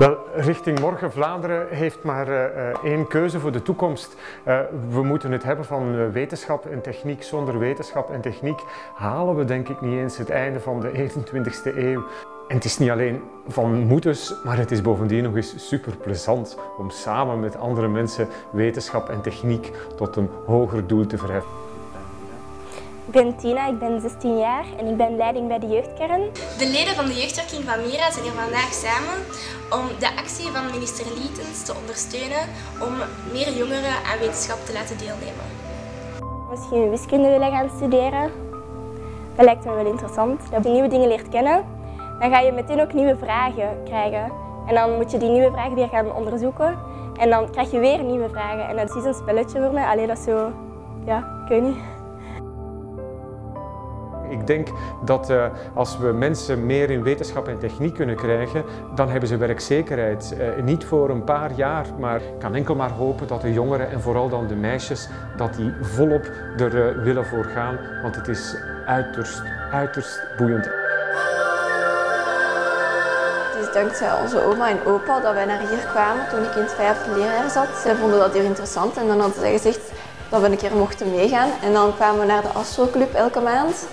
Wel, Richting Morgen Vlaanderen heeft maar uh, één keuze voor de toekomst. Uh, we moeten het hebben van wetenschap en techniek. Zonder wetenschap en techniek halen we denk ik niet eens het einde van de 21ste eeuw. En het is niet alleen van moeders, maar het is bovendien nog eens super plezant om samen met andere mensen wetenschap en techniek tot een hoger doel te verheffen. Ik ben Tina, ik ben 16 jaar en ik ben leiding bij de jeugdkern. De leden van de jeugdwerking van Mira zijn hier vandaag samen om de actie van minister Lietens te ondersteunen om meer jongeren aan wetenschap te laten deelnemen. Misschien wiskunde willen gaan studeren. Dat lijkt me wel interessant. Dat je nieuwe dingen leert kennen, dan ga je meteen ook nieuwe vragen krijgen. En dan moet je die nieuwe vragen weer gaan onderzoeken. En dan krijg je weer nieuwe vragen. En dat is een spelletje voor mij. Alleen dat is zo, ja, ik weet niet. Ik denk dat uh, als we mensen meer in wetenschap en techniek kunnen krijgen, dan hebben ze werkzekerheid. Uh, niet voor een paar jaar, maar ik kan enkel maar hopen dat de jongeren en vooral dan de meisjes, dat die volop er uh, willen voor gaan, want het is uiterst, uiterst boeiend. Het is dankzij onze oma en opa dat wij naar hier kwamen toen ik in het vijfde leerjaar zat. Zij vonden dat hier interessant en dan hadden zij gezegd dat we een keer mochten meegaan. En dan kwamen we naar de Astroclub elke maand.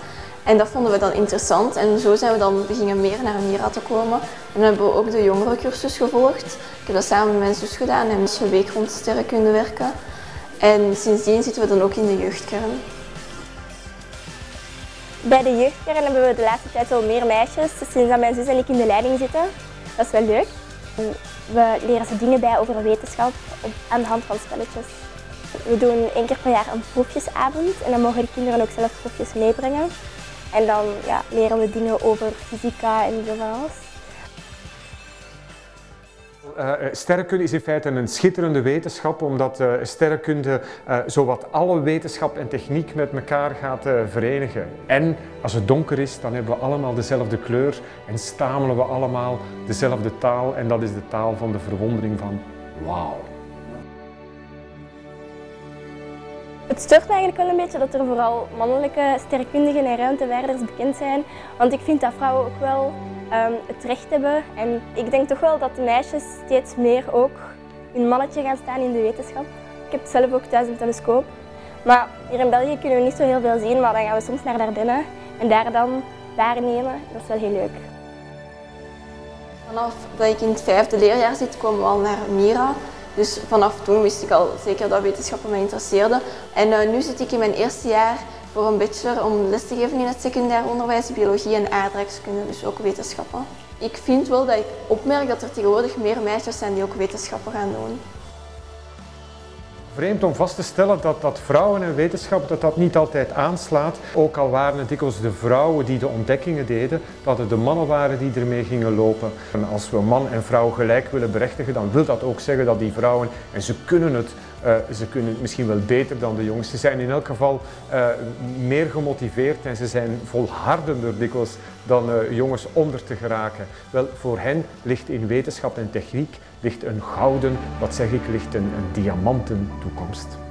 En dat vonden we dan interessant en zo zijn we dan beginnen meer naar Mira te komen. En dan hebben we ook de jongerencursus gevolgd. Ik heb dat samen met mijn zus gedaan en dus een week rond sterrenkunde werken. En sindsdien zitten we dan ook in de jeugdkern. Bij de jeugdkern hebben we de laatste tijd wel meer meisjes, sinds dat mijn zus en ik in de leiding zitten. Dat is wel leuk. We leren ze dingen bij over wetenschap aan de hand van spelletjes. We doen één keer per jaar een proefjesavond en dan mogen de kinderen ook zelf proefjes meebrengen. En dan ja, leren we dingen over fysica en zo van alles. Uh, sterrenkunde is in feite een schitterende wetenschap, omdat uh, sterrenkunde uh, zowat alle wetenschap en techniek met elkaar gaat verenigen. En als het donker is, dan hebben we allemaal dezelfde kleur en stamelen we allemaal dezelfde taal. En dat is de taal van de verwondering van wauw. Het stört me eigenlijk wel een beetje dat er vooral mannelijke sterrenkundigen en ruimtewaarders bekend zijn. Want ik vind dat vrouwen ook wel um, het recht hebben. En ik denk toch wel dat de meisjes steeds meer ook hun mannetje gaan staan in de wetenschap. Ik heb zelf ook thuis een telescoop. Maar hier in België kunnen we niet zo heel veel zien, maar dan gaan we soms naar Dardenne en daar dan waarnemen. Dat is wel heel leuk. Vanaf dat ik in het vijfde leerjaar zit, komen we al naar Mira. Dus vanaf toen wist ik al zeker dat wetenschappen mij interesseerde. En uh, nu zit ik in mijn eerste jaar voor een bachelor om les te geven in het secundair onderwijs, biologie en aardrijkskunde, dus ook wetenschappen. Ik vind wel dat ik opmerk dat er tegenwoordig meer meisjes zijn die ook wetenschappen gaan doen vreemd om vast te stellen dat, dat vrouwen en wetenschap dat dat niet altijd aanslaat. Ook al waren het dikwijls de vrouwen die de ontdekkingen deden, dat het de mannen waren die ermee gingen lopen. En als we man en vrouw gelijk willen berechtigen, dan wil dat ook zeggen dat die vrouwen, en ze kunnen het, uh, ze kunnen het misschien wel beter dan de jongens. Ze zijn in elk geval uh, meer gemotiveerd en ze zijn volhardender dikwijls dan uh, jongens onder te geraken. Wel, voor hen ligt in wetenschap en techniek ligt een gouden, wat zeg ik, ligt een, een diamanten toekomst.